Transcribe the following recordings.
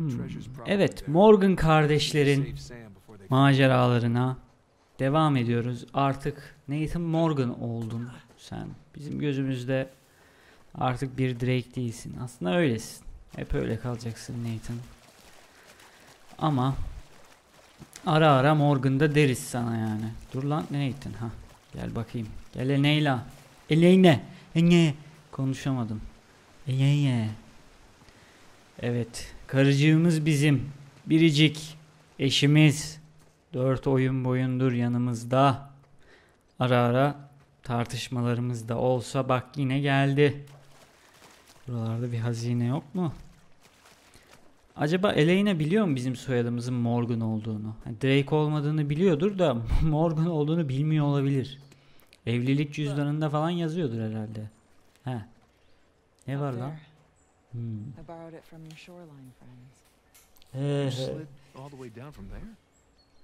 Hmm. Evet, Morgan kardeşlerin maceralarına devam ediyoruz. Artık Nathan Morgan oldun sen. Bizim gözümüzde artık bir Drake değilsin. Aslında öylesin. Hep öyle kalacaksın Nathan. Ama ara ara Morgan'da deriz sana yani. Dur lan Nathan ha. Gel bakayım. Gel Eleyla. Eleyne. Enge. Konuşamadım. Eleyne. Evet. Karıcığımız bizim. Biricik. Eşimiz. Dört oyun boyundur yanımızda. Ara ara tartışmalarımız da olsa bak yine geldi. Buralarda bir hazine yok mu? Acaba Elena biliyor mu bizim soyadımızın Morgan olduğunu? Drake olmadığını biliyordur da Morgan olduğunu bilmiyor olabilir. Evlilik cüzdanında falan yazıyordur herhalde. He. Ne var lan? Hmm. I borrowed it from your shoreline friends. He Slid he. all the way down from there?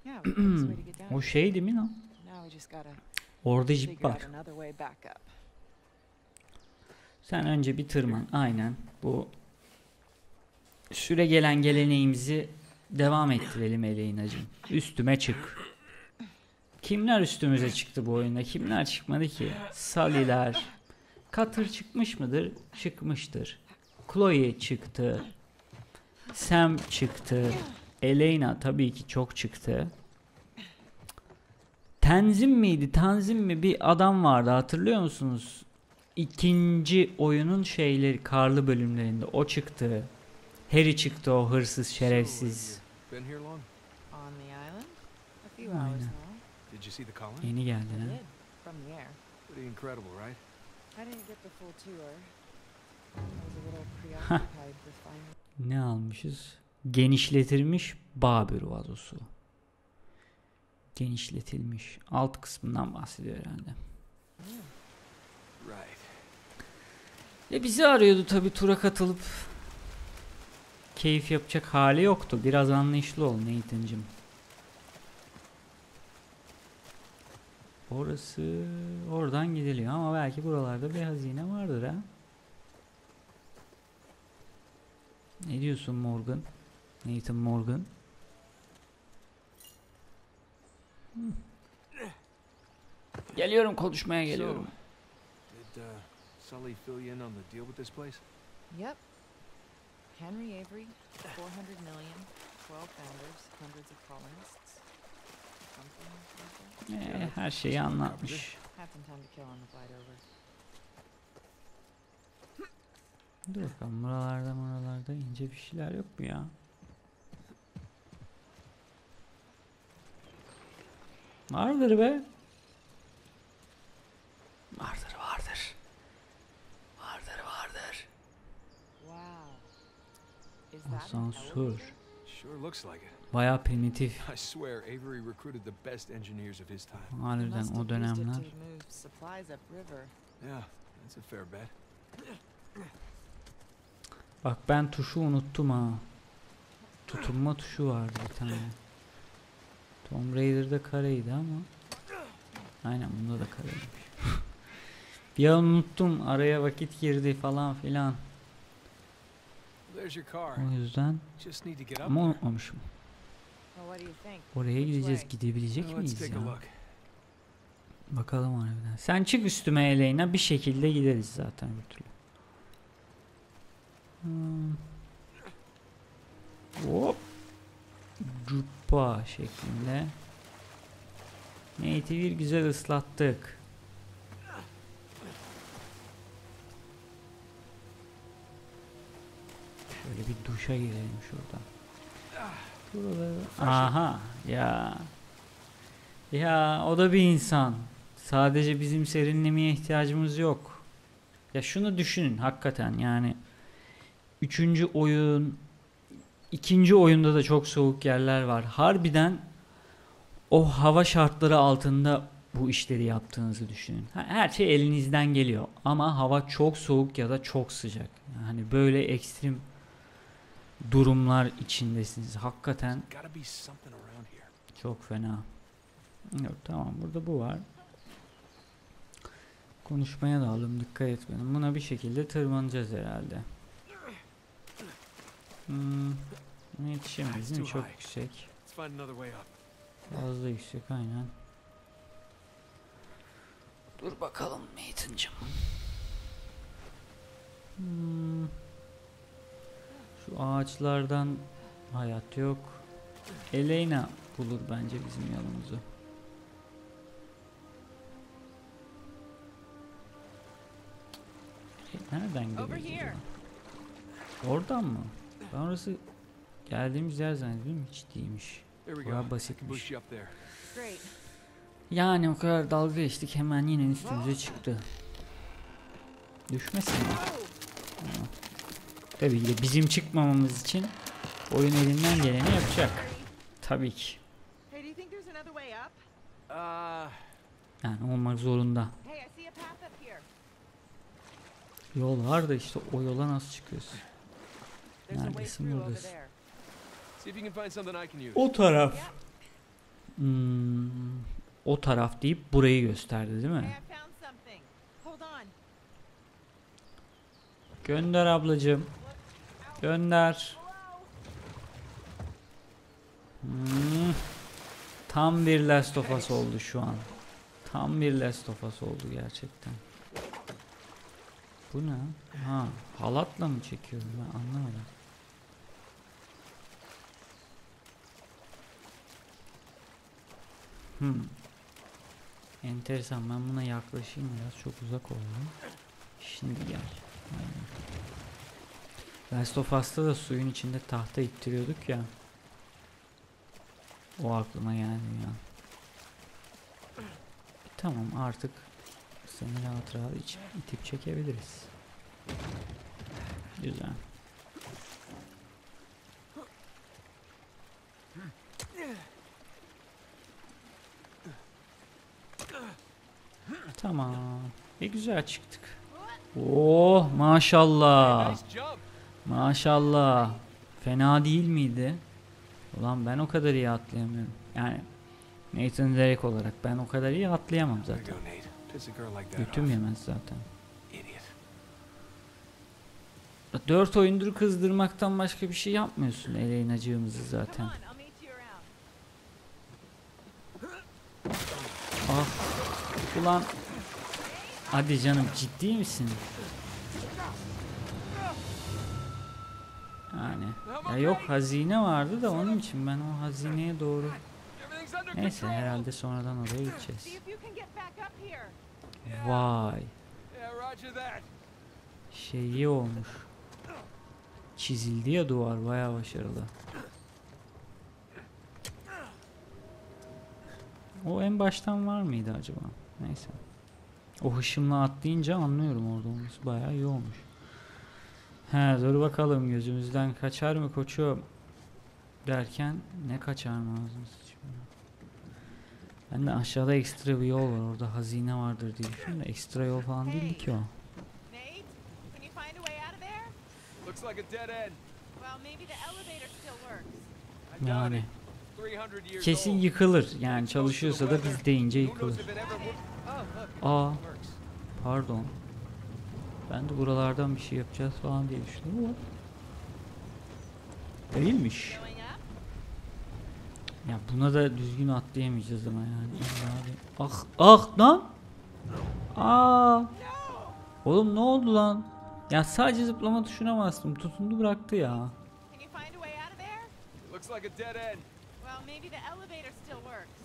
Yeah, it was the way to get down. O şey değil mi lan? Now we just gotta Orada jip var. another way back up. Sen önce bir tırman. Aynen. Bu süre gelen geleneğimizi devam ettirelim Eleyna'cığım. Üstüme çık. Kimler üstümüze çıktı bu oyunda? Kimler çıkmadı ki? Saliler. Katır çıkmış mıdır? Çıkmıştır. Chloe çıktı. Sam çıktı. Elena tabii ki çok çıktı. Tenzin miydi? Tanzim mi? Bir adam vardı hatırlıyor musunuz? İkinci oyunun şeyleri karlı bölümlerinde o çıktı. Harry çıktı o hırsız şerefsiz. Aynen. Yeni geldi I ha. Ne almışız? Genişletilmiş Babür vazosu. Genişletilmiş. Alt kısmından bahsediyor herhalde. E bizi arıyordu tabi tura katılıp keyif yapacak hali yoktu. Biraz anlayışlı ol Nathan'cım. Orası oradan gidiliyor ama belki buralarda bir hazine vardır ha. Ne diyorsun Morgan? Nathan Morgan. Geliyorum konuşmaya geliyorum. Did uh, Sully fill you in on the deal with this place? Yep. Henry Avery, 400 million, 12 founders, hundreds of colonists. Something like that. Ee, her şeyi anlatmış. Some time to kill on the flight over. Dur bakalım buralarda buralarda ince bir şeyler yok mu ya? Vardır be. Vardır vardır. Vardır vardır. Asansör. Baya primitif. Harbiden o dönemler. Yeah, that's a fair bet. Bak ben tuşu unuttum ha. Tutunma tuşu vardı bir tane. Tomb Raider'da kareydi ama. Aynen bunda da kareymiş. bir an unuttum araya vakit girdi falan filan. O yüzden ama unutmamışım. Oraya gideceğiz. Gidebilecek miyiz ya? Bakalım harbiden. Sen çık üstüme Eleyna bir şekilde gideriz zaten bir türlü. Hmm. Hop. Cuppa şeklinde. Nate'i bir güzel ıslattık. Şöyle bir duşa girelim şuradan. Buraları... Aha ya. Ya o da bir insan. Sadece bizim serinlemeye ihtiyacımız yok. Ya şunu düşünün hakikaten yani. Üçüncü oyun, ikinci oyunda da çok soğuk yerler var. Harbiden o hava şartları altında bu işleri yaptığınızı düşünün. Her şey elinizden geliyor ama hava çok soğuk ya da çok sıcak. Yani böyle ekstrem durumlar içindesiniz. Hakikaten çok fena. Yok tamam burada bu var. Konuşmaya da alım dikkat etmedim. Buna bir şekilde tırmanacağız herhalde. Hmm, yetişemeyiz değil mi? Çok yüksek. Fazla yüksek aynen. Dur bakalım Nathan'cım. Hmm. Şu ağaçlardan hayat yok. Elena bulur bence bizim yanımızı. E, Nereden acaba? Oradan mı? Ben orası geldiğimiz yer zannediyorum hiç değilmiş. I can basitmiş. Yani o kadar dalga geçtik hemen yine üstümüze çıktı. Düşmesin mi? Tabii ki de bizim çıkmamamız için oyun elinden geleni yapacak. Tabii ki. Uh, Yani olmak zorunda. Yol var da işte o yola nasıl çıkıyorsun? Neredesin? Buradasın. O taraf. Hmm, o taraf deyip burayı gösterdi değil mi? Gönder ablacığım. Gönder. Hmm. Tam bir Last of Us oldu şu an. Tam bir Last of Us oldu gerçekten. Bu ne? Ha, halatla mı çekiyorum ben anlamadım. Hmm. Enteresan ben buna yaklaşayım biraz çok uzak oldu. Şimdi gel. Aynen. Last of Us'ta da suyun içinde tahta ittiriyorduk ya. O aklıma geldi ya. Tamam artık seni rahat rahat iç, itip çekebiliriz. Güzel. Tamam. Ne güzel çıktık. Oh maşallah. Maşallah. Fena değil miydi? Ulan ben o kadar iyi atlayamıyorum. Yani Nathan Drake olarak ben o kadar iyi atlayamam zaten. Götüm yemez zaten. Dört oyundur kızdırmaktan başka bir şey yapmıyorsun Eleyna'cığımızı zaten. Ah. Ulan. Hadi canım ciddi misin? Yani. Ya yok hazine vardı da onun için ben o hazineye doğru. Neyse herhalde sonradan oraya gideceğiz. Vay. Şey iyi olmuş. Çizildi ya duvar bayağı başarılı. O en baştan var mıydı acaba? Neyse. O hışımla atlayınca anlıyorum orada olması bayağı iyi olmuş. He dur bakalım gözümüzden kaçar mı koçum? Derken ne kaçar mı ağzımız sıçmıyor. Ben de aşağıda ekstra bir yol var orada hazine vardır diye düşündüm ekstra yol falan değildi ki o. Yani it. 300 years kesin yıkılır yani çalışıyorsa da biz deyince yıkılır. look, Aa pardon. Ben de buralardan bir şey yapacağız falan diye düşündüm ama değilmiş. Ya buna da düzgün atlayamayacağız ama yani. Ah ah lan. Aa. Oğlum ne oldu lan? Ya sadece zıplama tuşuna bastım. Tutundu bıraktı ya. Maybe the elevator still works.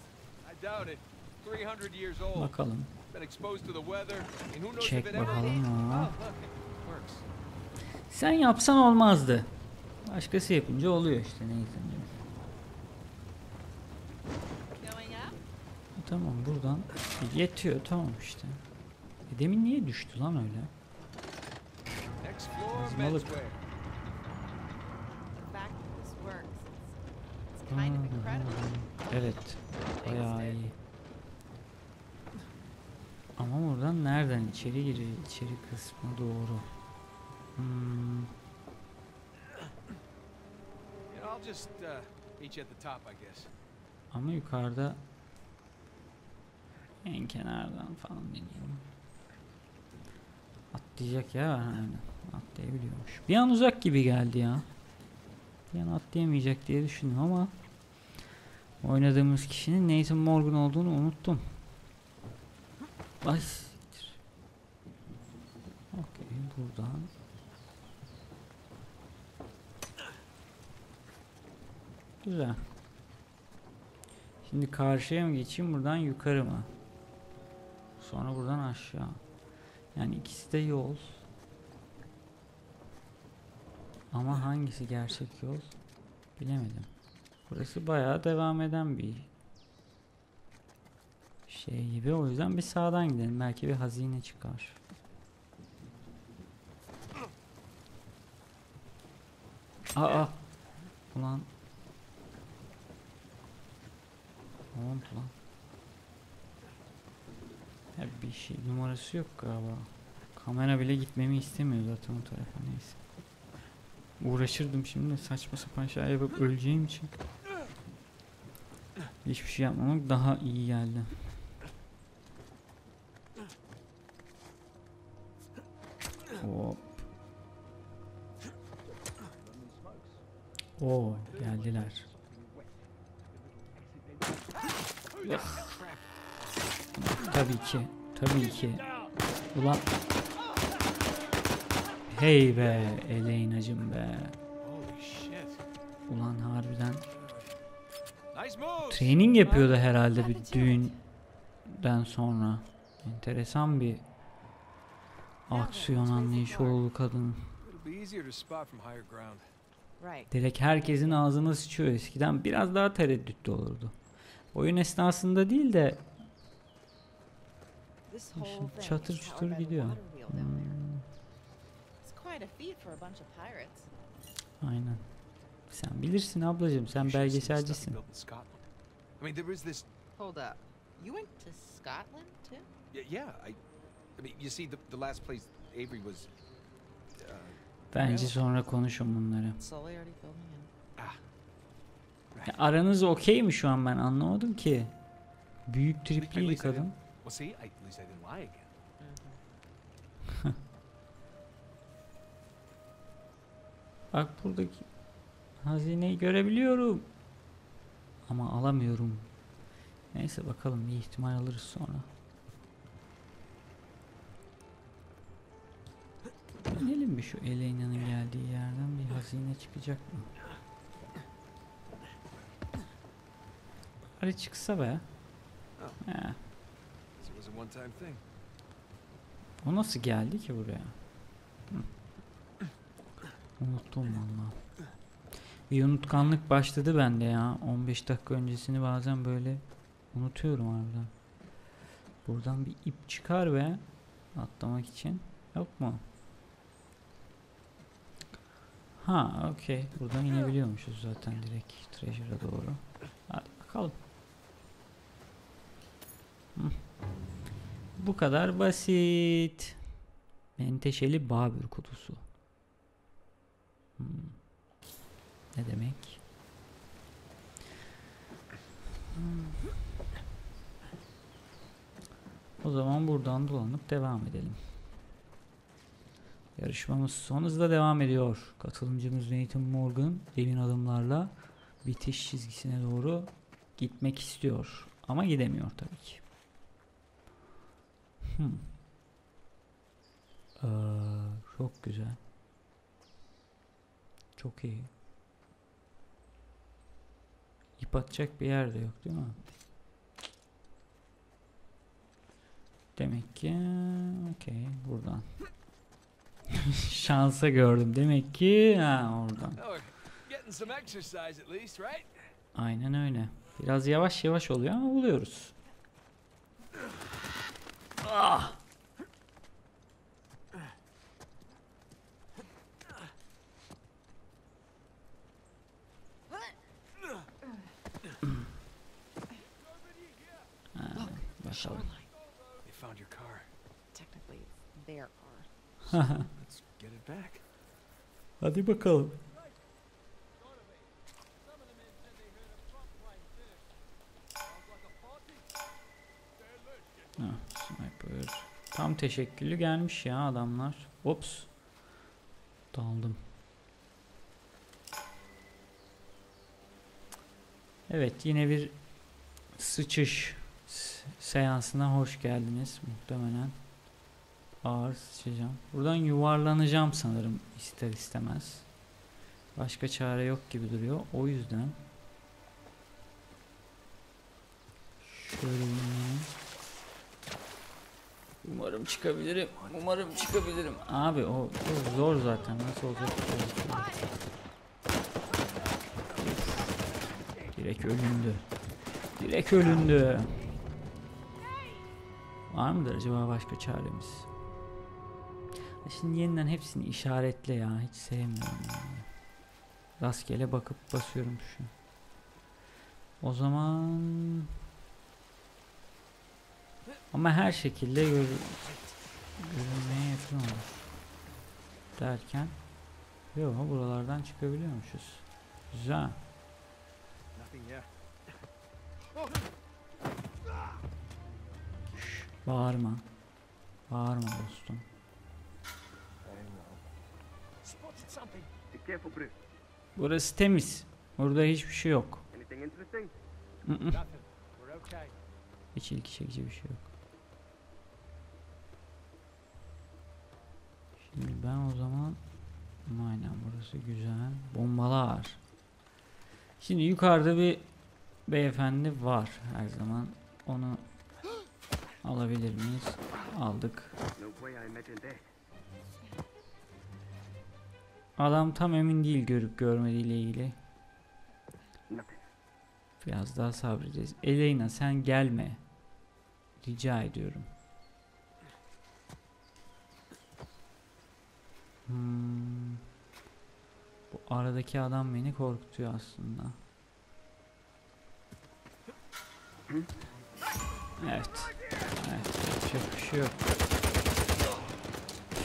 I doubt it. 300 years old. Bakalım. Been exposed to the weather. And who knows Çek if it ever bakalım Oh, works. Sen yapsan olmazdı. Başkası yapınca oluyor işte neyse. Going up? Tamam buradan yetiyor tamam işte. E demin niye düştü lan öyle? Next floor, Kazmalık. menswear. The fact that this works, it's, it's kind of incredible. Evet. Bayağı iyi. Ama buradan nereden içeri giriyor? İçeri kısmı doğru. Hmm, uh, meet you at the top, I guess. ama yukarıda en kenardan falan deniyorum. Atlayacak ya aynen. Atlayabiliyormuş. Bir an uzak gibi geldi ya. atlayan atlayamayacak diye düşündüm ama oynadığımız kişinin Nathan Morgan olduğunu unuttum. Siktir. Okey buradan. Güzel. Şimdi karşıya mı geçeyim buradan yukarı mı? Sonra buradan aşağı. Yani ikisi de yol. Ama hangisi gerçek yol? Bilemedim. Burası bayağı devam eden bir şey gibi. O yüzden bir sağdan gidelim. Belki bir hazine çıkar. Aa! Ulan. Ne oldu lan? Ya bir şey numarası yok galiba. Kamera bile gitmemi istemiyor zaten o tarafa neyse. Uğraşırdım şimdi saçma sapan şey yapıp öleceğim için. Hiçbir şey yapmamak daha iyi geldi. Hop. Oo geldiler. Tabii ki. Tabii ki. Ulan. Hey be Eleyna'cım be. Ulan harbiden. Training yapıyordu herhalde bir düğünden sonra. Enteresan bir aksiyon anlayışı oldu kadın. Direkt herkesin ağzına sıçıyor eskiden. Biraz daha tereddütlü olurdu. Oyun esnasında değil de Şimdi çatır çutur gidiyor. Hmm, aynen. Sen bilirsin ablacığım. Sen belgeselcisin. I mean, there is this. Hold up. You went to Scotland too? y- Yeah, I. I mean, you see, the, the last place Avery was. Uh, Bence sonra konuşun bunları. Ah. Ya aranız okey mi şu an ben anlamadım ki. Büyük tripliydi kadın. Bak buradaki hazineyi görebiliyorum. Ama alamıyorum. Neyse bakalım bir ihtimal alırız sonra. Dönelim bir şu Eleyna'nın geldiği yerden bir hazine çıkacak mı? Hadi çıksa be. He, o nasıl geldi ki buraya? Hı. Unuttum valla. Bir unutkanlık başladı bende ya. 15 dakika öncesini bazen böyle unutuyorum harbiden. Buradan bir ip çıkar ve atlamak için. Yok mu? Ha okey. Buradan inebiliyormuşuz zaten direkt Treasure'a doğru. Hadi bakalım. Bu kadar basit. Menteşeli Babür kutusu. Hmm. Ne demek? O zaman buradan dolanıp devam edelim. Yarışmamız son hızla devam ediyor. Katılımcımız Nathan Morgan emin adımlarla bitiş çizgisine doğru gitmek istiyor. Ama gidemiyor tabii ki. Hmm. Ee, çok güzel. Çok iyi. İp atacak bir yer de yok değil mi? Demek ki okey buradan. Şansa gördüm. Demek ki ha oradan. Oh? Aynen öyle. Biraz yavaş yavaş oluyor ama buluyoruz. Ah! Ha, bakalım. Shoreline. They found your car. Technically, it's their car. Let's get it back. Hadi bakalım. Ha, sniper. Tam teşekküllü gelmiş ya adamlar. Ops. Daldım. Evet yine bir sıçış seansına hoş geldiniz muhtemelen. Ağır sıçacağım. Buradan yuvarlanacağım sanırım ister istemez. Başka çare yok gibi duruyor. O yüzden şöyle ineyim. Umarım çıkabilirim. Umarım çıkabilirim. Abi o, o zor zaten. Nasıl olacak? Direkt ölündü. Direkt ölündü. Var mıdır acaba başka çaremiz? Şimdi yeniden hepsini işaretle ya. Hiç sevmiyorum yani. Rastgele bakıp basıyorum şu. O zaman ama her şekilde gör görünmeye yakın olur. Derken yok buralardan çıkabiliyormuşuz. Güzel. Bağırma. Bağırma dostum. Burası temiz. Burada hiçbir şey yok. Hiç ilgi çekici bir şey yok. Şimdi ben o zaman aynen burası güzel. Bombalar. Şimdi yukarıda bir beyefendi var her zaman. Onu alabilir miyiz? Aldık. Adam tam emin değil görüp görmediğiyle ilgili. Biraz daha sabredeceğiz. Eleyna sen gelme. Rica ediyorum. Hmm. Bu aradaki adam beni korkutuyor aslında. Evet. Evet. Yapacak bir şey yok.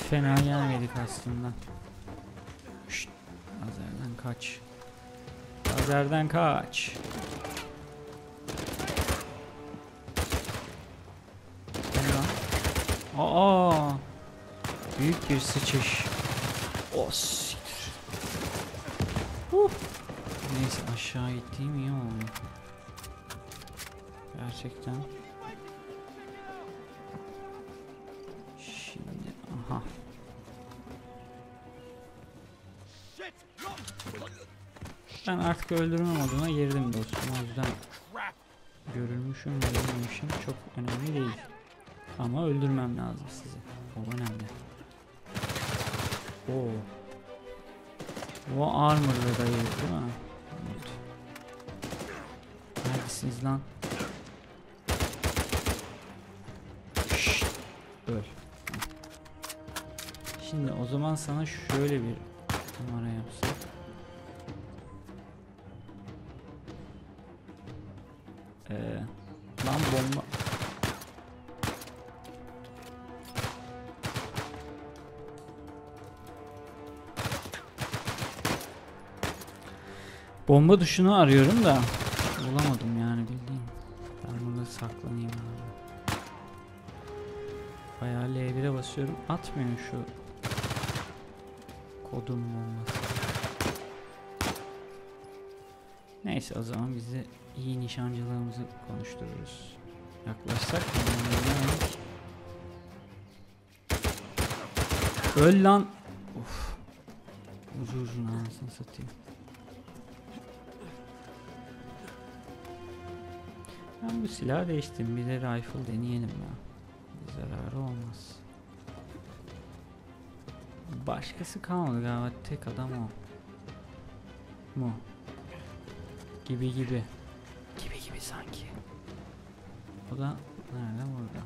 Fena gelmedik aslında. Şşt. Lazerden kaç. Lazerden kaç. Aa! Büyük bir sıçış. O siktir. Huh. Neyse aşağı gittiğim iyi oldu. Gerçekten. Ben artık öldürme moduna girdim dostum. O yüzden görülmüşüm görülmemişim çok önemli değil. Ama öldürmem lazım sizi. O önemli. Oo. O armor'da dayı değil mi? Evet. Neredesiniz lan? Şşt, öl. Şimdi o zaman sana şöyle bir numara yapsak. Bomba tuşunu arıyorum da bulamadım yani bildiğin. Ben burada saklanayım abi. Bayağı L1'e basıyorum. Atmıyor şu kodum bombası. Neyse o zaman bizi iyi nişancılığımızı konuştururuz. Yaklaşsak mı? Öl lan. Of. Ucu anasını satayım. Ben bu silahı değiştim. Bir de rifle deneyelim ya. Bir zararı olmaz. Başkası kalmadı galiba. Tek adam o. Mu. Gibi gibi. Gibi gibi sanki. O da nerede burada?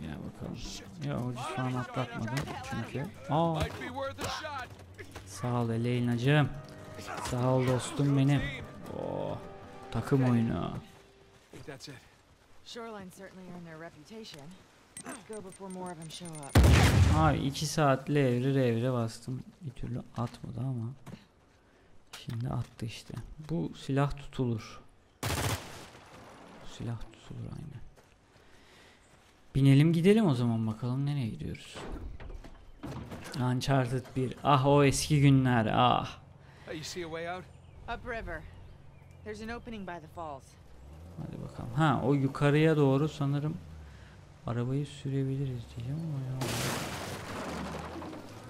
Gel bakalım. Ya ucuz falan atlatmadım çünkü. Aa, sağ ol Eleyna'cığım. Sağ ol dostum benim. Takım oyunu. Up. Abi iki saatle evre evre bastım. Bir türlü atmadı ama. Şimdi attı işte. Bu silah tutulur. Bu silah tutulur aynen. Binelim gidelim o zaman bakalım nereye gidiyoruz. Uncharted 1. Ah o eski günler ah. Hey, you see a way out? Upriver. There's an opening by the falls. Hadi bakalım. Ha o yukarıya doğru sanırım arabayı sürebiliriz diyeceğim ama ya.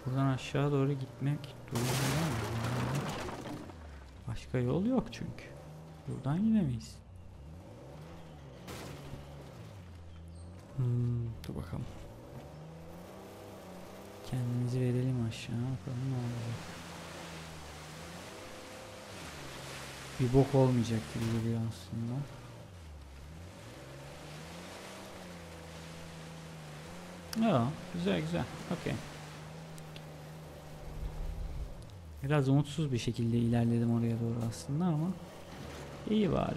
Buradan aşağı doğru gitmek durumunda mı? Başka yol yok çünkü. Buradan gidemeyiz. Hmm, dur bakalım. Kendimizi verelim aşağı bakalım ne olacak. Bir bok olmayacak gibi geliyor aslında. Ya güzel güzel. Okey. Biraz umutsuz bir şekilde ilerledim oraya doğru aslında ama iyi bari.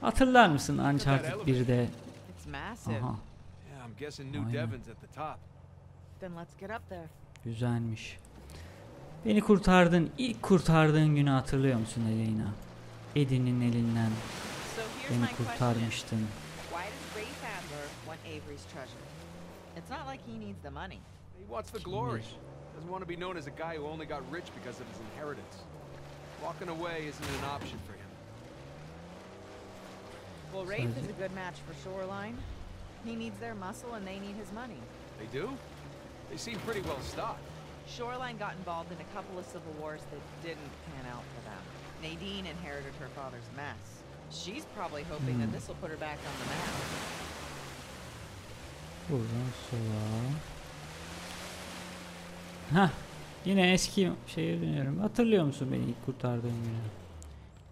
Hatırlar mısın Uncharted 1'de? It's massive. Aha Yeah, I'm guessing New Aynen. Devon's at the top. Then let's get up there. güzelmiş. Beni kurtardın. ilk kurtardığın günü hatırlıyor musun Elena? Eddie'nin elinden beni kurtarmıştın. Why does Rafe Adler want Avery's treasure? It's not like he needs the money. He wants the glory. bilir? Doesn't want to be known as a guy who only got rich because of his inheritance. Walking away isn't an option for him. Well, Rafe is a good match for Shoreline. He needs their muscle and they need his money. They do? They seem pretty well stocked. Shoreline got involved in a couple of civil wars that didn't pan out for them. Nadine inherited her father's mess. She's probably hoping that Hmm. this will put her back on the map. Buradan sola. Ha, yine eski şeye dönüyorum. Hatırlıyor musun beni ilk kurtardığın günü?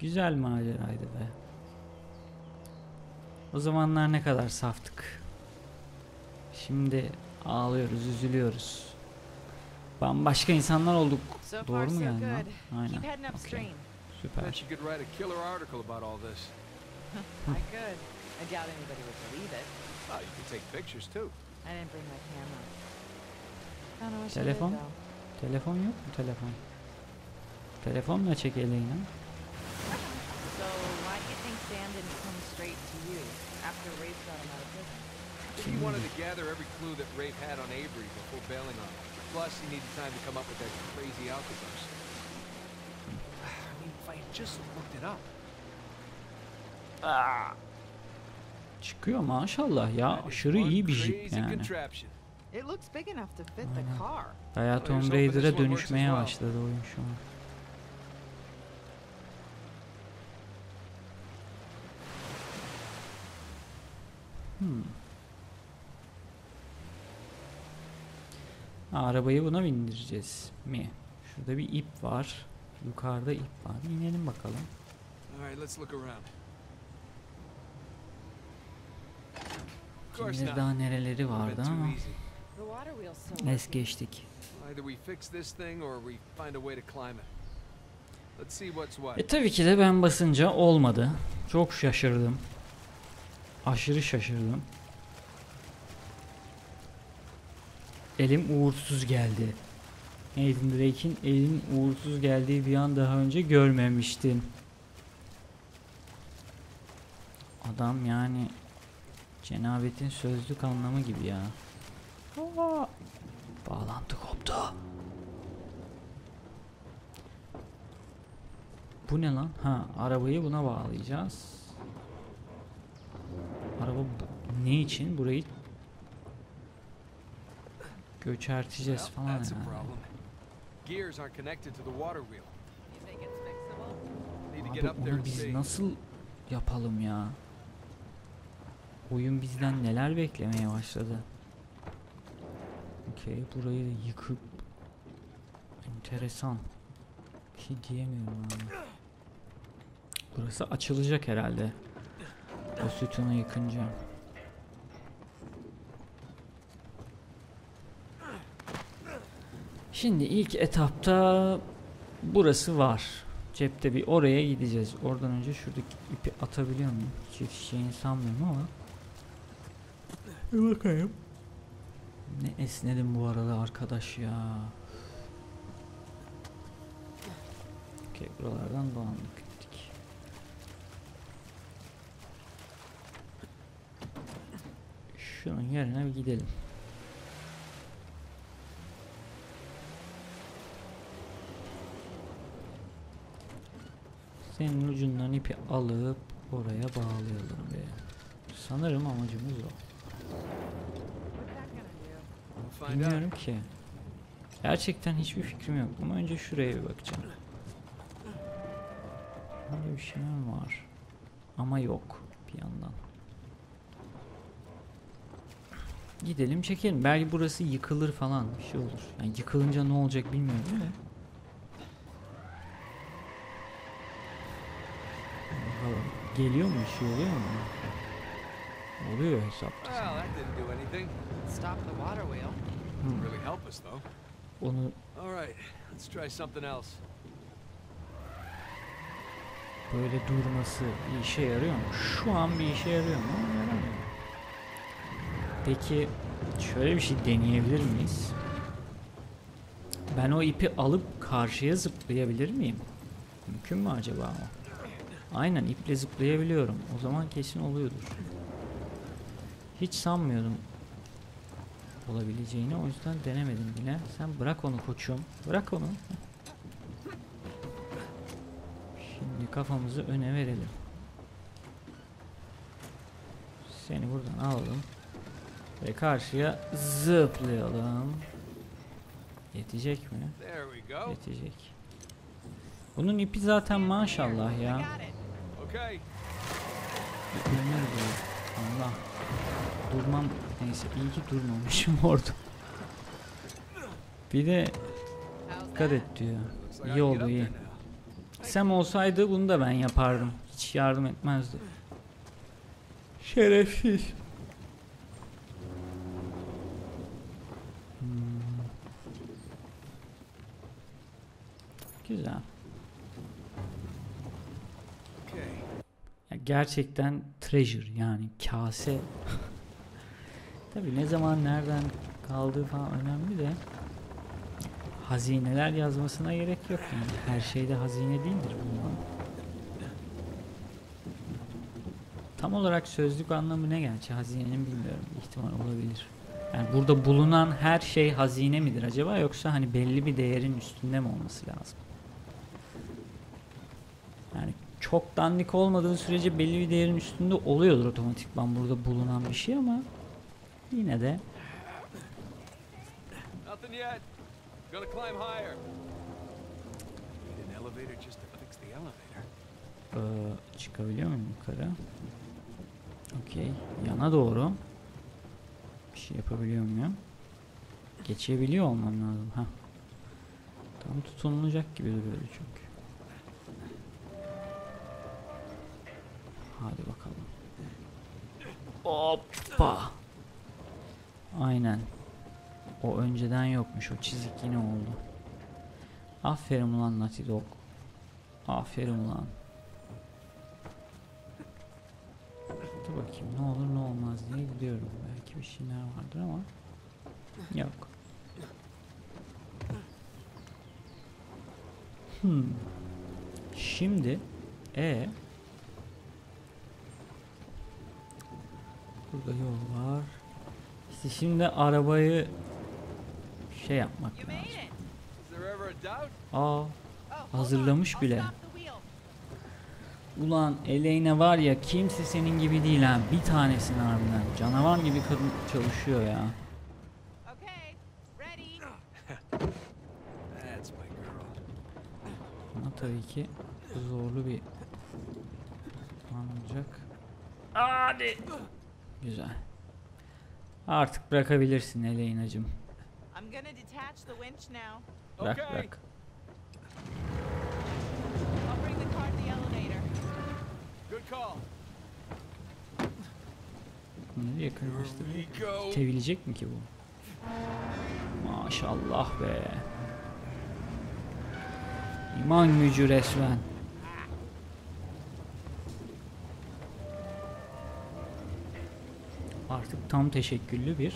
Güzel maceraydı be. O zamanlar ne kadar saftık. Şimdi ağlıyoruz, üzülüyoruz. Bambaşka insanlar olduk. Doğru mu so yani? lan? Aynen. Bet Süper. you could write a killer article about all this. I could. I doubt anybody would believe it. Oh, you could take pictures too. I didn't bring my camera. I Telefon? Telefon yok mu telefon? Telefonla çek Elena. So why do you think Sam didn't come straight to you after Rafe got him out of prison? Maybe he wanted to gather every clue that Rafe had on Avery before bailing on him. Plus, he needed time to come up with that crazy Alcazar stuff. I mean, if I had just looked it up. Çıkıyor maşallah ya. Aşırı iyi bir jip yani. contraption. It looks big enough to fit Aynen. the car. Bayağı Well, Tomb Raider'a dönüşmeye başladı oyun şu an. Hmm. Ha, arabayı buna bindireceğiz mi? Şurada bir ip var. Yukarıda ip var. İnelim bakalım. All right, let's look around. Of Kim course bilir not. daha nereleri vardı ama es geçtik. Either we fix this thing or we find a way to climb it. Let's see what's what. E tabii ki de ben basınca olmadı. Çok şaşırdım. Aşırı şaşırdım. Elim uğursuz geldi. Nathan Drake'in elin uğursuz geldiği bir an daha önce görmemiştim. Adam yani cenabetin sözlük anlamı gibi ya. Aa, bağlantı koptu. Bu ne lan? Ha, arabayı buna bağlayacağız. Araba ne için? Burayı göçerteceğiz Well, falan that's a herhalde. problem. Gears aren't connected to the water wheel. You think it's fixable? Need to Abi and biz nasıl yapalım ya? Oyun bizden neler beklemeye başladı. Okey, burayı da yıkıp enteresan. Bir şey diyemiyorum abi. Burası açılacak herhalde. O sütunu yıkınca. Şimdi ilk etapta burası var. Cepte bir oraya gideceğiz. Oradan önce şuradaki ipi atabiliyor muyum? Hiç yetişeceğini sanmıyorum ama. Bir bakayım. Ne esnedim bu arada arkadaş ya. Okey buralardan dolandık gittik. Şunun yerine bir gidelim. Senin ucundan ipi alıp oraya bağlayalım be. Sanırım amacımız o. Bilmiyorum ki. Gerçekten hiçbir fikrim yok ama önce şuraya bir bakacağım. Böyle bir şey mi var? Ama yok bir yandan. Gidelim çekelim. Belki burası yıkılır falan bir şey olur. Yani yıkılınca ne olacak bilmiyorum de. Bakalım. Geliyor mu? Bir şey oluyor mu? Oluyor hesapta. Hmm. Onu All right, let's try something else. böyle durması bir işe yarıyor mu? Şu an bir işe yarıyor mu? Yaramıyor. Peki şöyle bir şey deneyebilir miyiz? Ben o ipi alıp karşıya zıplayabilir miyim? Mümkün mü acaba o? Aynen iple zıplayabiliyorum. O zaman kesin oluyordur. Hiç sanmıyordum olabileceğini. O yüzden denemedim bile. Sen bırak onu koçum. Bırak onu. Şimdi kafamızı öne verelim. Seni buradan alalım. Ve karşıya zıplayalım. Yetecek mi? Yetecek. Bunun ipi zaten maşallah ya. Okay. Ömür boyu. Allah. Durmam. Neyse iyi ki durmamışım orada. Bir de dikkat et diyor. İyi oldu iyi. Sam olsaydı bunu da ben yapardım. Hiç yardım etmezdi. Şerefsiz. Gerçekten treasure yani kase. Tabi ne zaman nereden kaldığı falan önemli de hazineler yazmasına gerek yok yani. Her şeyde hazine değildir bundan. Tam olarak sözlük anlamı ne gerçi hazinenin bilmiyorum. İhtimal olabilir. Yani burada bulunan her şey hazine midir acaba yoksa hani belli bir değerin üstünde mi olması lazım? Çok dandik olmadığı sürece belli bir değerin üstünde oluyordur otomatikman burada bulunan bir şey ama yine de Nothing yet. Gonna climb higher. Need an elevator just to fix the elevator. Ee, çıkabiliyor muyum yukarı? Okey. Yana doğru. Bir şey yapabiliyor muyum? Geçebiliyor olmam lazım. Ha. Tam tutunulacak gibi duruyor çünkü. Hadi bakalım. Hoppa. Aynen. O önceden yokmuş. O çizik yine oldu. Aferin ulan Naughty Dog. Aferin ulan. Dur bakayım ne olur ne olmaz diye gidiyorum. Belki bir şeyler vardır ama yok. Hmm. Şimdi e Burada yol var. İşte şimdi arabayı şey yapmak lazım. Aa Oh. Hazırlamış bile. Ulan Eleyne var ya kimse senin gibi değil ha. Bir tanesin harbiden. Canavar gibi kadın çalışıyor ya. Ama tabii ki zorlu bir an olacak. Hadi. Güzel. Artık bırakabilirsin Eleyna'cım. Bırak bırak. Nereye go. Sevilecek mi ki bu? Maşallah be. İman gücü resmen. Artık tam teşekküllü bir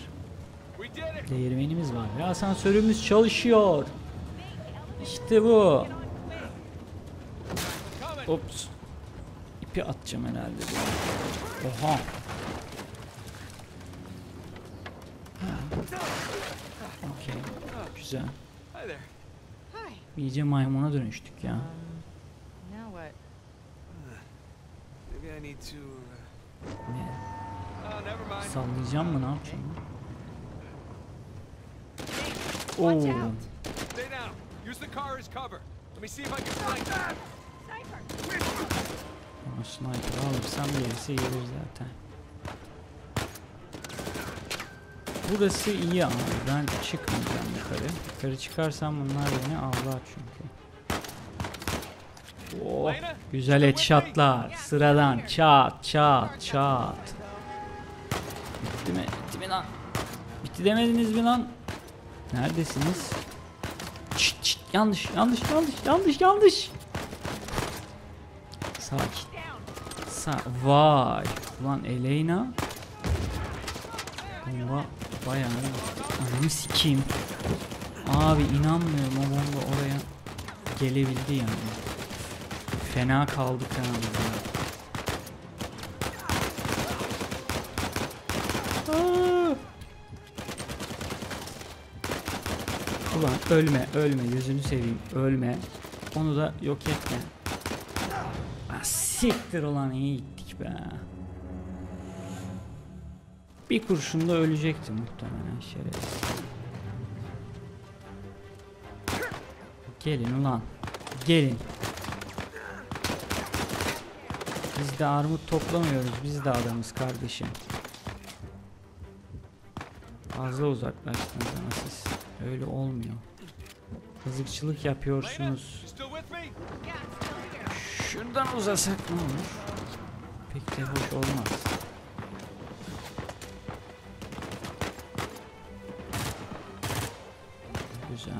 değirmenimiz var. Ve asansörümüz çalışıyor. İşte bu. Ops. İpi atacağım herhalde. Oha. Ha. Okey. Güzel. İyice maymuna dönüştük ya. Need to. uh, Sallayacağım mı ne yapacağım? Oo. out! Stay down. Use the car as cover. Let me see if I can flank them. Sniper! Ama sniper alırsam gerisi gelir zaten. Burası iyi ama ben çıkmayacağım yukarı. Yukarı çıkarsam bunlar beni avlar çünkü. Oh, güzel headshotlar. Sıradan çat çat çat. Bitti mi? Bitti mi lan? Bitti demediniz mi lan? Neredesiniz? Çıt çıt yanlış yanlış yanlış yanlış yanlış. Sakin. Sa Vay. Ulan Elena. Bomba bayağı anamı sikeyim. Abi inanmıyorum o bomba oraya gelebildi yani. Fena kaldık yani. Ulan ölme ölme gözünü seveyim ölme. Onu da yok etme. Ah, siktir olan iyi gittik be. Bir kurşunda ölecekti muhtemelen şerefsiz. Gelin ulan. Gelin. Biz de armut toplamıyoruz. Biz de adamız kardeşim. Fazla uzaklaştınız ama siz. Öyle olmuyor. Kazıkçılık yapıyorsunuz. Şuradan uzasak ne olur? Pek de hoş olmaz. Güzel.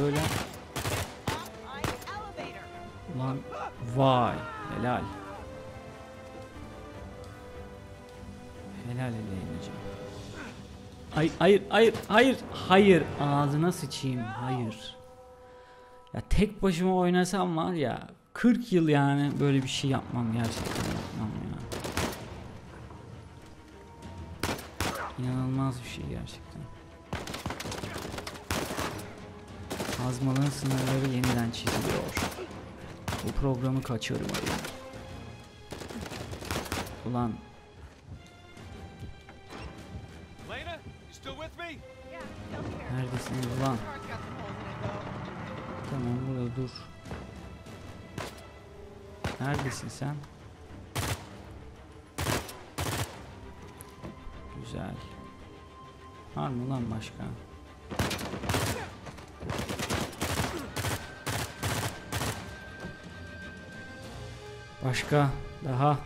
Böyle! Ulan vay. Helal Ay hayır hayır hayır hayır ağzına sıçayım hayır. Ya tek başıma oynasam var ya 40 yıl yani böyle bir şey yapmam gerçekten yapmam ya. İnanılmaz bir şey gerçekten. Azmalığın sınırları yeniden çiziliyor. Bu programı kaçırmayın. Ulan neredesiniz ulan? Tamam burada dur. Neredesin sen? Güzel. Var mı lan başka? Başka daha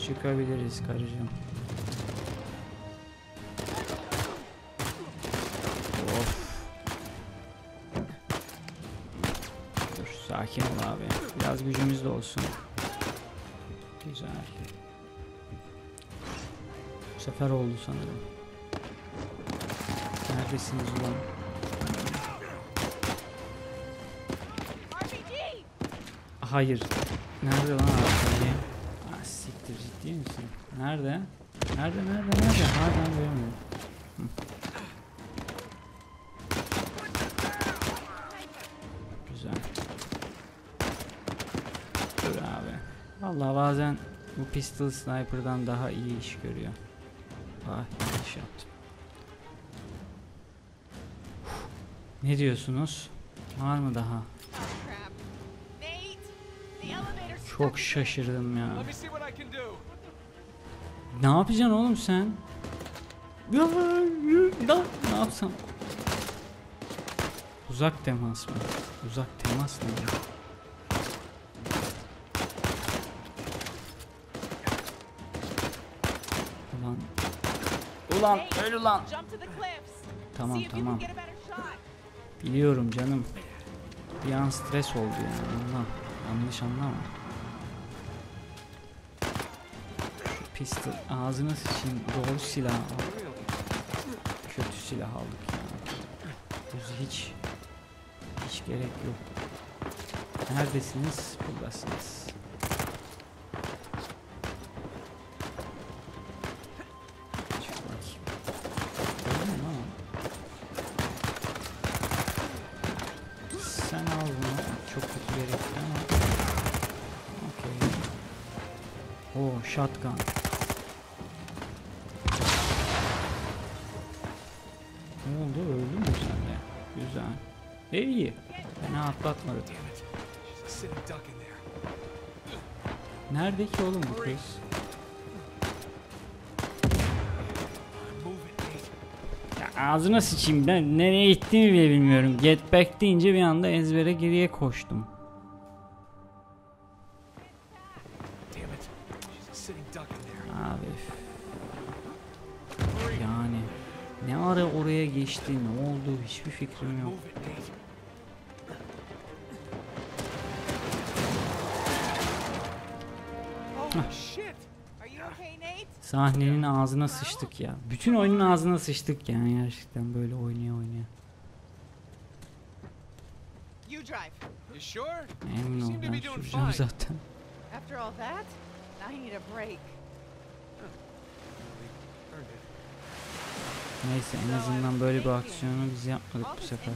çıkabiliriz karıcığım. Biraz gücümüz de olsun. Güzel. Bu sefer oldu sanırım. Neredesiniz ulan? Hayır. Nerede lan RPG? Ah siktir ciddi misin? Nerede? Nerede nerede nerede? Hala görmedim. Vallahi bazen bu pistol sniper'dan daha iyi iş görüyor. Ah yanlış yaptım. Ne diyorsunuz? Var mı daha? Çok şaşırdım ya. Ne yapacaksın oğlum sen? Ne yapsam? Uzak temas mı? Uzak temas ne? ya? Ulan. Ulan öl ulan. Tamam tamam. Biliyorum canım. Bir an stres oldu yani ondan. Yanlış anlama. Şu pistol ağzına sıçayım. Doğru silah al. Kötü silah aldık ya. Uzi hiç hiç gerek yok. Neredesiniz? Buradasınız. Shotgun. Ne oldu öldün mü sen de? Güzel. E, iyi. Fena atlatmadı. Damn it. She's a sitting duck in there. Nerede ki oğlum bu kız? Ya ağzına sıçayım ben nereye gittiğimi bile bilmiyorum. Get back deyince bir anda ezbere geriye koştum. Oraya geçti ne oldu hiçbir fikrim yok. Nate? Sahnenin ağzına sıçtık ya. Bütün oyunun ağzına sıçtık yani gerçekten böyle oynaya oynaya. You drive. You sure? Emin ol seem to ben be doing süreceğim fine. zaten. After all that, I need a break. Earned it. Neyse en azından böyle bir aksiyonu biz yapmadık bu sefer.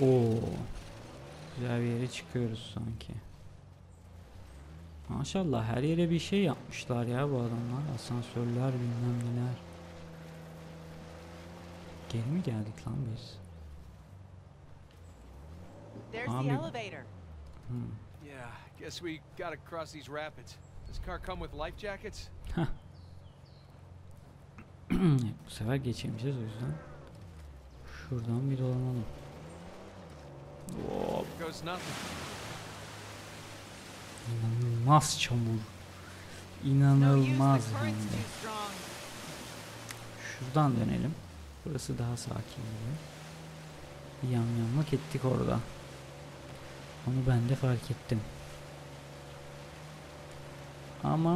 Oo. Güzel bir yere çıkıyoruz sanki. Maşallah her yere bir şey yapmışlar ya bu adamlar. Asansörler bilmem neler. Geri mi geldik lan biz? There's the elevator. Hmm. Yeah, guess we gotta cross these rapids. Does car come with life jackets? bu sefer geçemeyeceğiz o yüzden. Şuradan bir dolanalım. Hop, Here goes nothing. İnanılmaz çamur. İnanılmaz hem de. Şuradan dönelim. Burası daha sakin gibi. Bir yamyamlık ettik orada. Onu ben de fark ettim. Ama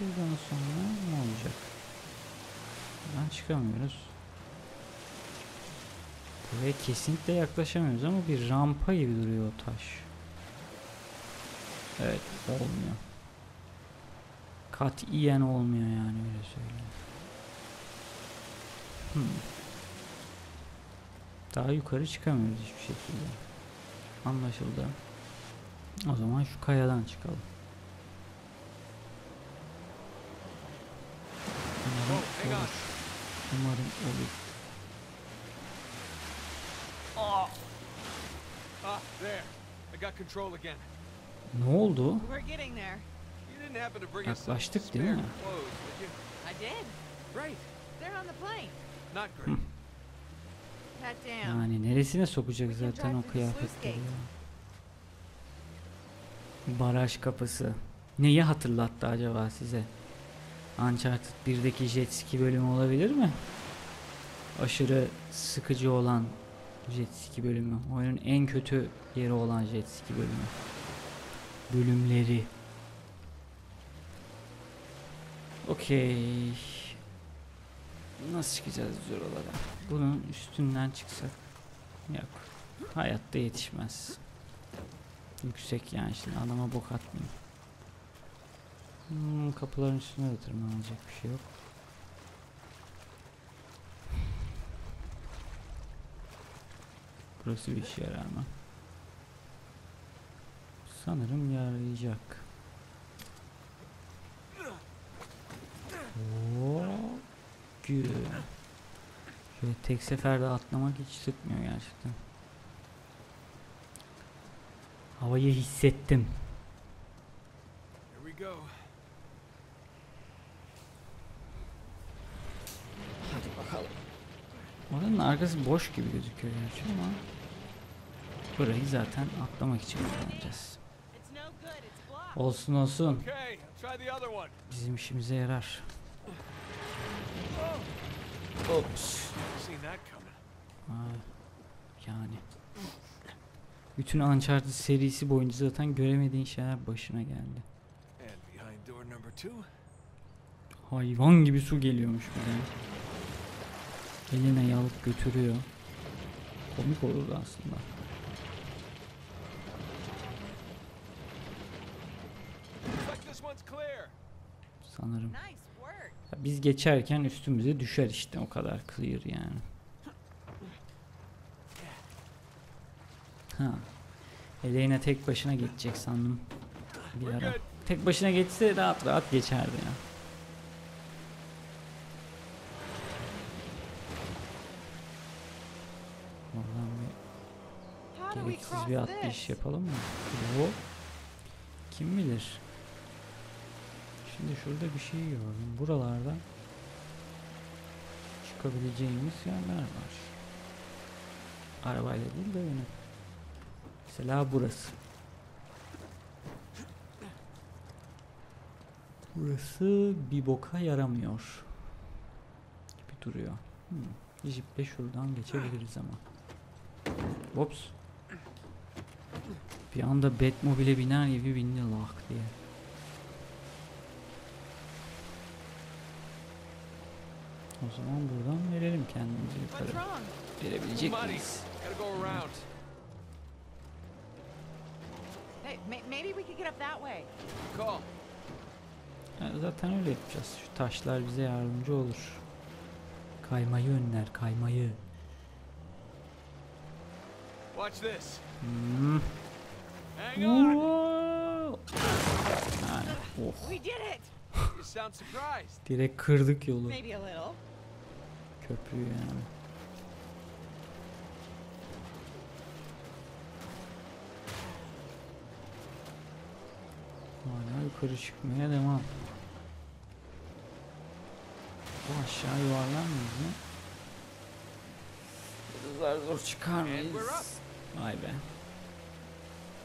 buradan sonra ne olacak? Buradan çıkamıyoruz. Buraya kesinlikle yaklaşamıyoruz ama bir rampa gibi duruyor o taş. Evet olmuyor. Katiyen olmuyor yani öyle söyleyeyim. Hmm. Daha yukarı çıkamıyoruz hiçbir şekilde. Anlaşıldı. O zaman şu kayadan çıkalım. Umarım Oh, olur. Umarım olur. Ah, there. I got control again. Ne oldu? Yaklaştık değil mi? did Yani neresine sokacak zaten o kıyafetleri ya. Baraj kapısı. Neyi hatırlattı acaba size? Uncharted 1'deki jet ski bölümü olabilir mi? Aşırı sıkıcı olan jet ski bölümü. Oyunun en kötü yeri olan jet ski bölümü. Bölümleri. Okey. Nasıl çıkacağız biz oralara? Bunun üstünden çıksak. Yok. Hayatta yetişmez. Yüksek yani şimdi adama bok atmayayım. Hmm, kapıların üstüne de tırmanacak bir şey yok. Burası bir işe yarar mı? Sanırım yarayacak. Oo, gü. Şöyle tek seferde atlamak hiç sıkmıyor gerçekten. Havayı hissettim. We go. Oranın arkası boş gibi gözüküyor gerçi ama burayı zaten atlamak için kullanacağız. Olsun olsun. Bizim işimize yarar. Ops. Seen that coming. Aa, yani. Bütün Uncharted serisi boyunca zaten göremediğin şeyler başına geldi. Hayvan gibi su geliyormuş de. Eline yalıp götürüyor. Komik olurdu aslında. Sanırım. Nice biz geçerken üstümüze düşer işte o kadar clear yani. Ha. Eleyna tek başına geçecek sandım. Bir ara. Tek başına geçse rahat rahat geçerdi ya. Oradan bir gereksiz bir atlayış yapalım mı? Bu kim bilir? Şimdi şurada bir şey gördüm. Buralarda çıkabileceğimiz yerler var. Arabayla değil de yine. Mesela burası. Burası bir boka yaramıyor. Gibi duruyor. Hmm. Jiple şuradan geçebiliriz ama. Ops. Bir anda Batmobile'e biner gibi bindi lak diye. O zaman buradan verelim kendimizi yukarı. Verebilecek miyiz? Gotta go around. Hey, may- maybe we could get up that way. Call. Ha, zaten öyle yapacağız. Şu taşlar bize yardımcı olur. Kaymayı önler, kaymayı. Watch this. Hmm. Hang on. Yani, oh. We did it! You sound surprised. Direkt kırdık yolu. Köprüyü yani. Hala yukarı çıkmaya devam. Bu aşağı yuvarlar mıyız ne? Zar zor çıkar mıyız? Vay be.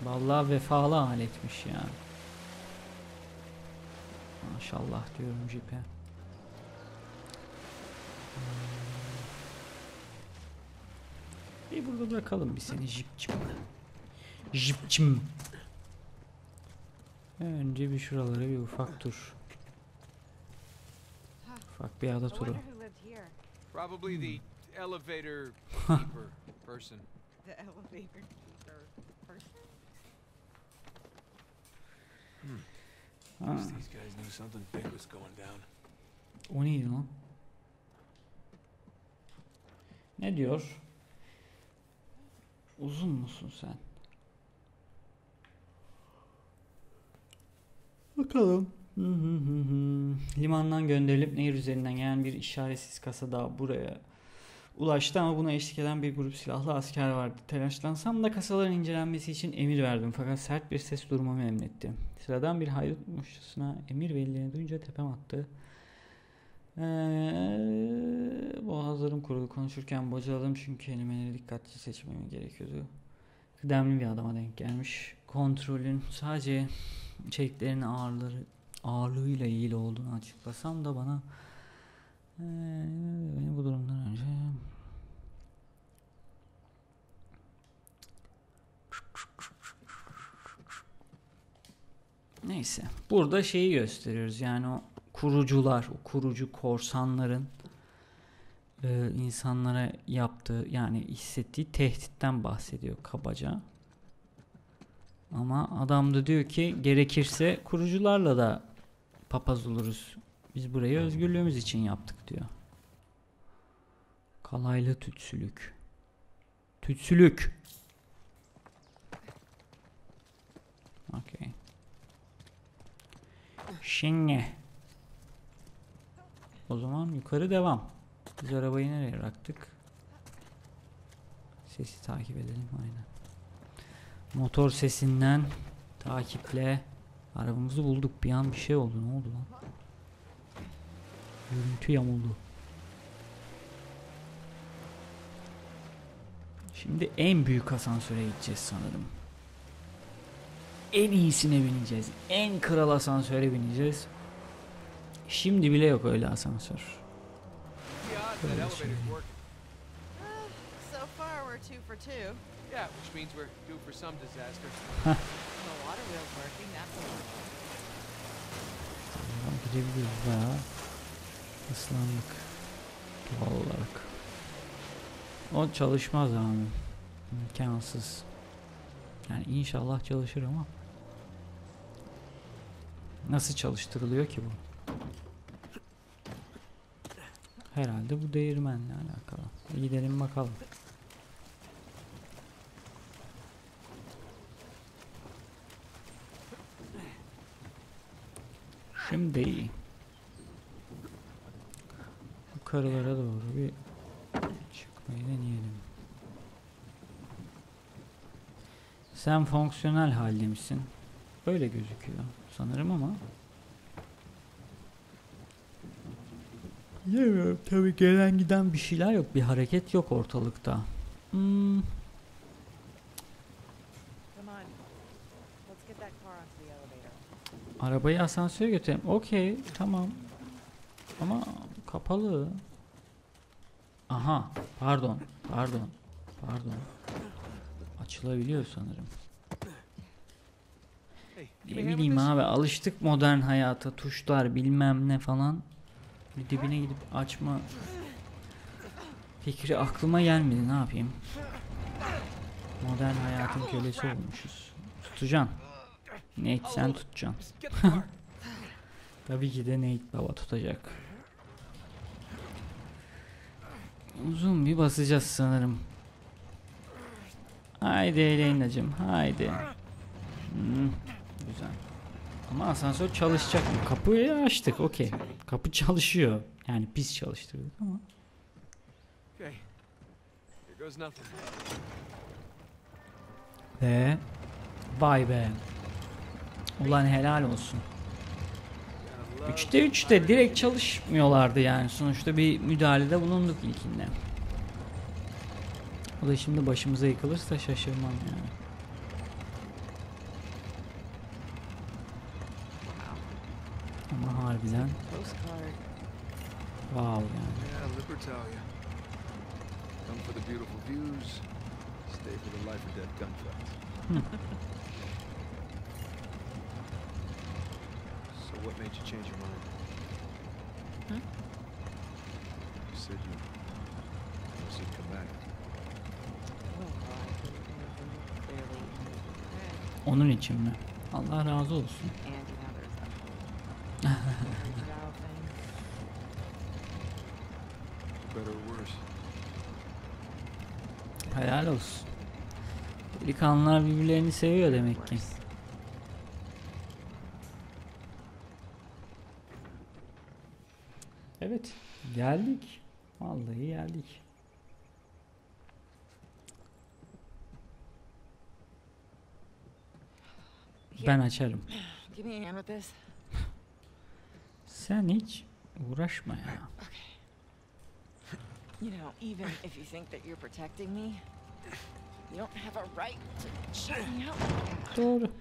Vallahi vefalı aletmiş ya. Maşallah diyorum jipe. Bir burada bırakalım bir seni jipçim. Jipçim. Önce bir şuralara bir ufak tur. Ufak bir ada turu. Probably the elevator keeper person. The elevator keeper person. Ha, These guys knew something big was going down. o neydi lan? Ne diyor? Uzun musun sen? Bakalım. Limandan gönderilip nehir üzerinden gelen bir işaretsiz kasa daha buraya ulaştı ama buna eşlik eden bir grup silahlı asker vardı. Telaşlansam da kasaların incelenmesi için emir verdim fakat sert bir ses durmamı emretti. Sıradan bir haydutmuşçasına emir verilerini duyunca tepem attı. Ee, boğazlarım kurudu konuşurken bocaladım çünkü kelimeleri dikkatli seçmem gerekiyordu. Kıdemli bir adama denk gelmiş. Kontrolün sadece içeriklerin ağırları ağırlığıyla ilgili olduğunu açıklasam da bana ee, beni bu durumdan önce Neyse. Burada şeyi gösteriyoruz. Yani o kurucular, o kurucu korsanların e, insanlara yaptığı yani hissettiği tehditten bahsediyor kabaca. Ama adam da diyor ki gerekirse kurucularla da papaz oluruz. Biz burayı özgürlüğümüz için yaptık diyor. Kalaylı tütsülük. Tütsülük. Okey. Şimdi. O zaman yukarı devam. Biz arabayı nereye bıraktık? Sesi takip edelim aynen. Motor sesinden takiple arabamızı bulduk. Bir an bir şey oldu. Ne oldu lan? Görüntü yamuldu. Şimdi en büyük asansöre gideceğiz sanırım. En iyisine bineceğiz. En kral asansöre bineceğiz. Şimdi bile yok öyle asansör. The odds that Holy elevator's shit. working. So far, we're two for two. Yeah, which means we're due for some disaster. The water wheel's working, that's a lot. Tamam, gidebiliriz bayağı. Islandık. Doğal olarak. O çalışmaz abi. İmkansız. Yani inşallah çalışır ama. Nasıl çalıştırılıyor ki bu? Herhalde bu değirmenle alakalı. Gidelim bakalım. Şimdi yukarılara doğru bir çıkmayı deneyelim. Sen fonksiyonel halde misin? Öyle gözüküyor sanırım ama Bilmiyorum tabii gelen giden bir şeyler yok. Bir hareket yok ortalıkta. Hmm, arabayı asansöre götürelim. Okey tamam. Ama kapalı. Aha pardon pardon pardon. Açılabiliyor sanırım. Ne bileyim abi alıştık modern hayata tuşlar bilmem ne falan. Bir dibine gidip açma fikri aklıma gelmedi ne yapayım. Modern hayatın kölesi olmuşuz. Tutacaksın. Nate sen tutacaksın. Tabii ki de Nate baba tutacak. Uzun bir basacağız sanırım. Haydi Eleyna'cım haydi. Hmm, güzel. Ama asansör çalışacak mı? Kapıyı açtık okey. Kapı çalışıyor. Yani biz çalıştırdık ama. Ve vay be. Ulan helal olsun. Gotta love 3'te 3'te direkt çalışmıyorlardı yani. Sonuçta bir müdahalede bulunduk ilkinde. O da şimdi başımıza yıkılırsa şaşırmam yani. Ama harbiden wow yani. Yeah, Libertalia. Come for the beautiful views, stay for the life or death gunfights. so what made you change your mind? Hmm? You said you you said come back. Oh. Onun için mi? Allah razı olsun. And you know there's that whole marriage vow thing. Better or worse? Helal olsun. Delikanlılar birbirlerini seviyor demek ki. Evet. Geldik. Vallahi geldik. Ben açarım. Give me a hand with this. Sen hiç uğraşma ya. You know, even if you think that you're protecting me, you don't have a right to shut me out. Doğru.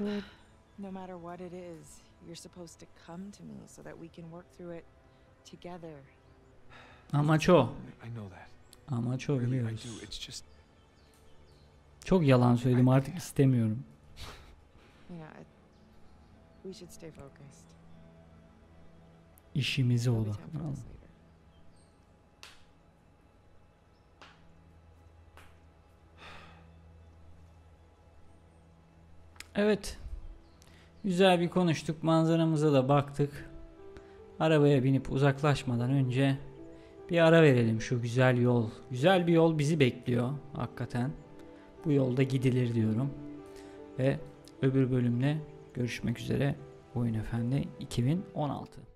Doğru. No matter what it is, you're supposed to come to me so that we can work through it together. Amaç o. I know that. Amaç o Really, I biliyoruz. do. It's just Çok yalan söyledim artık istemiyorum. You we should stay focused. İşimize There'll be time for odaklanalım. Evet. Güzel bir konuştuk. Manzaramıza da baktık. Arabaya binip uzaklaşmadan önce bir ara verelim şu güzel yol. Güzel bir yol bizi bekliyor hakikaten. Bu yolda gidilir diyorum. Ve öbür bölümle görüşmek üzere. Oyun Efendi 2016.